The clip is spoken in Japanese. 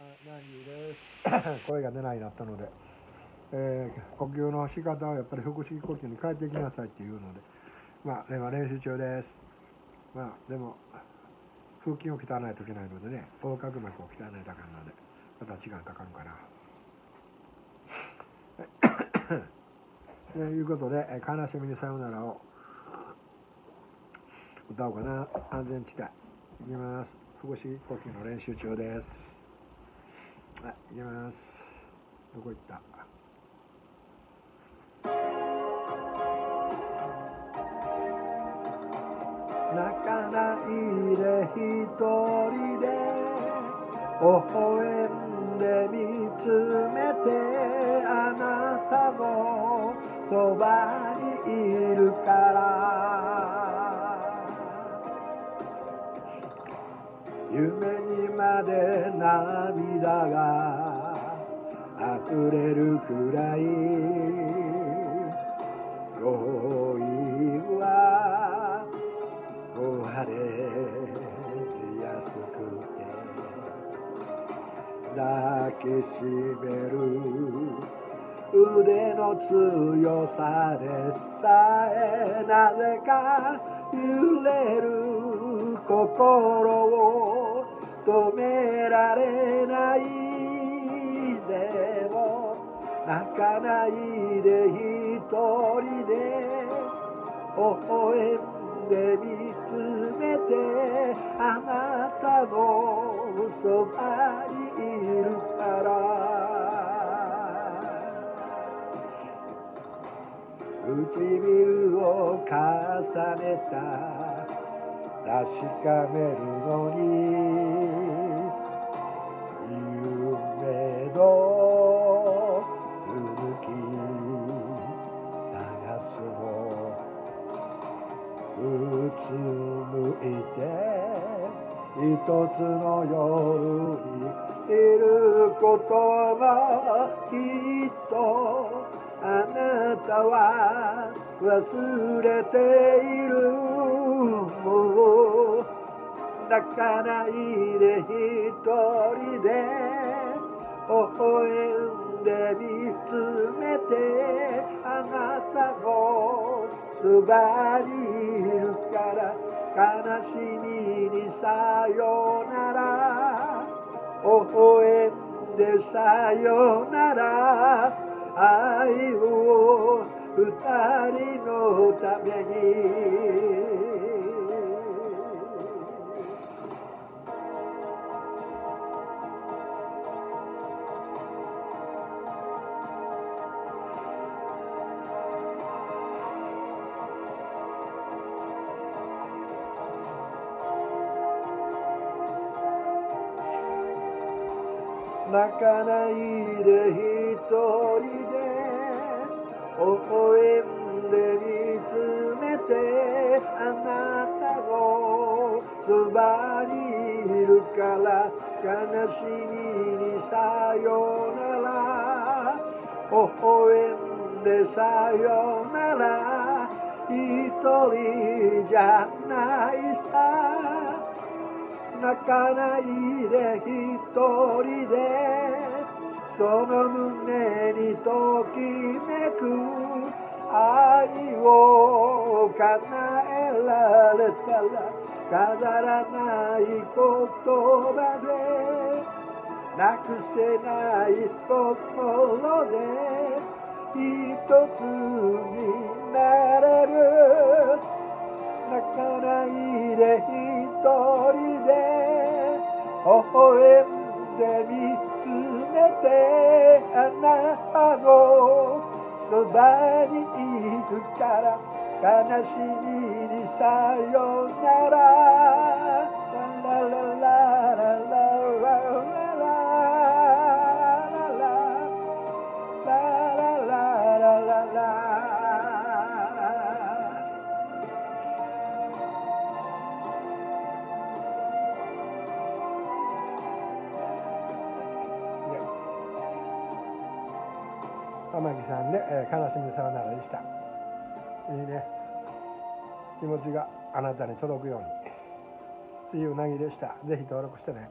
ナギで？す。声が出ないなったので、えー、呼吸の仕方をやっぱり腹式呼吸に変えていきなさいっていうので、まあ、今練習中です。まあ、でも、腹筋を鍛えないといけないのでね、横隔膜を鍛えないとあかんので、また時間かかるかな。ということで、悲しみにさよならを歌おうかな。安全地帯。いきます。腹式呼吸の練習中です。い、行きます。どこ行った？泣かないで一人で微笑んで見つめてあなたもそばに夢にまで涙が溢れるくらい恋は壊れやすくて抱きしめる腕の強さでさえなぜか揺れる心を止められないでも泣かないで一人で微笑んで見つめてあなたのそばにいるから。唇を重ねた確かめるのに夢の続き探すのうつむいて一つの夜にいることもきっとあなたは忘れているもう。泣かないで一人で。微笑んで見つめてあなたのそばにいるから悲しみにさよなら。微笑んでさよなら。愛を二人のために。泣かないで一人で微笑んで見つめてあなたのそばにいるから悲しみにさよなら。微笑んでさよなら。一人じゃないさ。泣かないで一人でその胸にときめく愛を叶えられたら飾らない言葉でなくせない心で一つになれる。泣かないで一人で微笑んで見つめてあなたのそばにいるから悲しみにさよなら。天城さんで、えー、悲しみさよならでした。いいね。気持ちがあなたに届くように。梅雨うなぎでした。ぜひ登録してね。